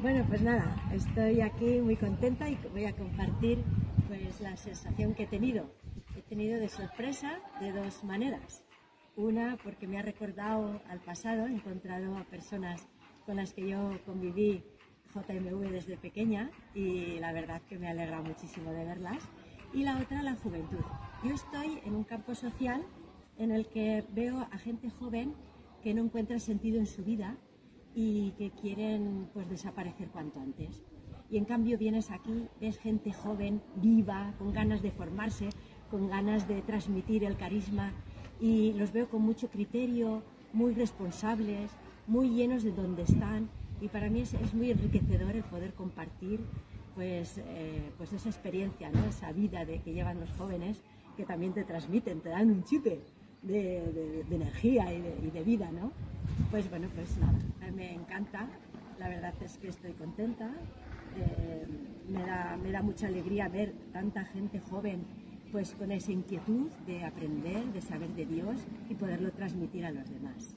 Bueno, pues nada, estoy aquí muy contenta y voy a compartir pues la sensación que he tenido. He tenido de sorpresa de dos maneras. Una porque me ha recordado al pasado, he encontrado a personas con las que yo conviví JMV desde pequeña y la verdad que me alegra muchísimo de verlas. Y la otra, la juventud. Yo estoy en un campo social en el que veo a gente joven que no encuentra sentido en su vida y que quieren pues desaparecer cuanto antes. Y en cambio vienes aquí, ves gente joven, viva, con ganas de formarse, con ganas de transmitir el carisma y los veo con mucho criterio, muy responsables, muy llenos de donde están y para mí es, es muy enriquecedor el poder compartir pues, eh, pues esa experiencia, ¿no? esa vida de, que llevan los jóvenes que también te transmiten, te dan un chute de, de, energía y de, y de, vida, ¿no? Pues bueno, pues nada, me encanta, la verdad es que estoy contenta, eh, me, da, me da mucha alegría ver tanta gente joven pues con esa inquietud de aprender, de saber de Dios y poderlo transmitir a los demás.